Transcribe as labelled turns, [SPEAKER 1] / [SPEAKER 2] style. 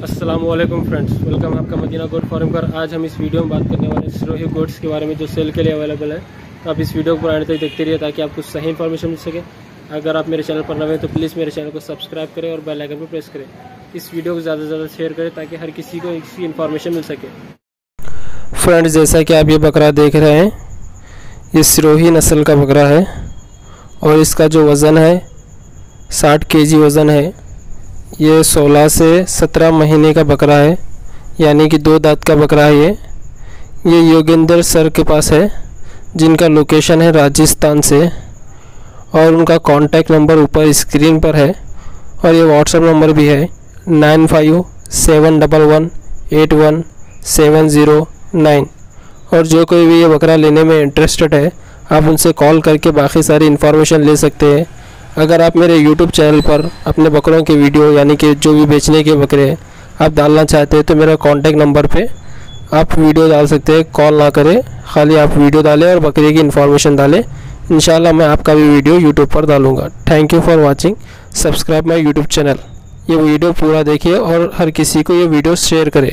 [SPEAKER 1] वालेकुम friends welcome आपका Medina goat farm पर। आज हम इस वीडियो में बात करने वाले हैं सिरोही गोड्स के बारे में, जो सेल के लिए अवेलेबल है। तो आप इस वीडियो को पुराने तक देखते रहिए, ताकि आपको सही इन्फॉर्मेशन मिल सके। अगर आप मेरे चैनल पर नए हैं तो प्लीज़ मेरे चैनल को सब्सक्राइब करें और बेल आइकन पर प्रेस करें। इस वीडियो को ज़्यादा से ज़्यादा शेयर करें, ताकि हर किसी को इसकी इन्फॉर्मेशन मिल सके। फ्रेंड्स जैसा कि आप ये बकरा देख रहे हैं, ये सिरोही नस्ल का बकरा है, और इसका जो वज़न है, साठ के वज़न है। ये 16 से 17 महीने का बकरा है, यानी कि दो दांत का बकरा है ये। ये योगेंद्र सर के पास है, जिनका लोकेशन है राजस्थान से, और उनका कॉन्टैक्ट नंबर ऊपर स्क्रीन पर है, और ये व्हाट्सएप नंबर भी है nine five seven double one eight one seven zero nine और जो कोई भी ये बकरा लेने में इंटरेस्टेड है, आप उनसे कॉल करके बाकी सारी इन्फॉर्मेशन ले सकते हैं। अगर आप मेरे YouTube चैनल पर अपने बकरों के वीडियो यानी कि जो भी बेचने के बकरे आप डालना चाहते हैं तो मेरा कॉन्टैक्ट नंबर पे आप वीडियो डाल सकते हैं। कॉल ना करें, खाली आप वीडियो डालें और बकरे की इन्फॉर्मेशन डालें। इन मैं आपका भी वीडियो यूट्यूब पर डालूँगा। Thank you for watching subscribe my YouTube channel ये वीडियो पूरा देखिए और हर किसी को ये वीडियो शेयर करें।